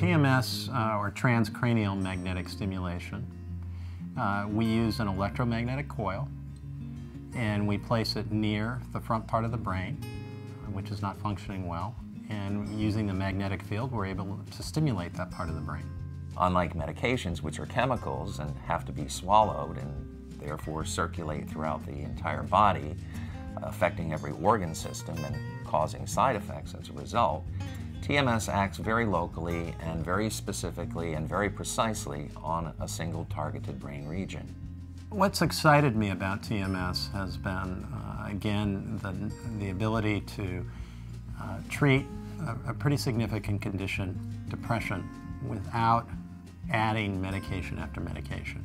TMS, uh, or transcranial magnetic stimulation, uh, we use an electromagnetic coil and we place it near the front part of the brain, which is not functioning well. And using the magnetic field, we're able to stimulate that part of the brain. Unlike medications, which are chemicals and have to be swallowed and therefore circulate throughout the entire body, affecting every organ system and causing side effects as a result, TMS acts very locally and very specifically and very precisely on a single targeted brain region. What's excited me about TMS has been, uh, again, the, the ability to uh, treat a, a pretty significant condition, depression, without adding medication after medication.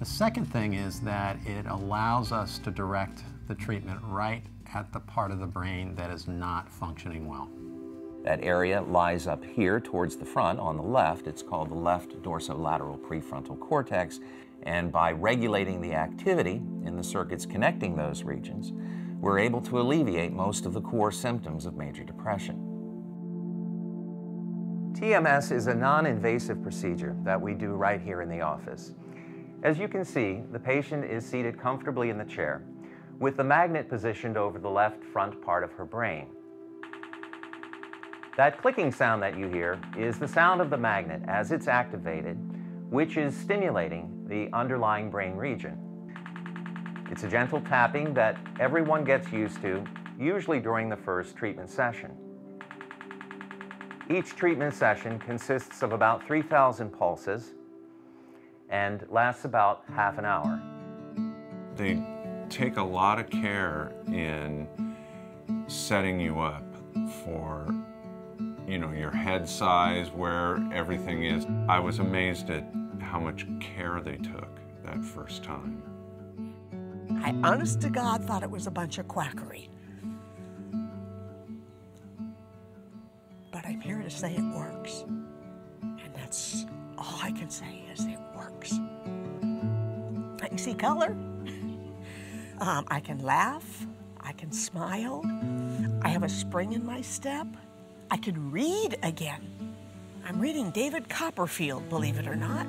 The second thing is that it allows us to direct the treatment right at the part of the brain that is not functioning well. That area lies up here towards the front on the left. It's called the left dorsolateral prefrontal cortex. And by regulating the activity in the circuits connecting those regions, we're able to alleviate most of the core symptoms of major depression. TMS is a non-invasive procedure that we do right here in the office. As you can see, the patient is seated comfortably in the chair with the magnet positioned over the left front part of her brain. That clicking sound that you hear is the sound of the magnet as it's activated, which is stimulating the underlying brain region. It's a gentle tapping that everyone gets used to, usually during the first treatment session. Each treatment session consists of about 3,000 pulses and lasts about half an hour. They take a lot of care in setting you up for you know, your head size, where everything is. I was amazed at how much care they took that first time. I honest to God thought it was a bunch of quackery. But I'm here to say it works. And that's all I can say is it works. I can see color. Um, I can laugh. I can smile. I have a spring in my step. I can read again. I'm reading David Copperfield, believe it or not.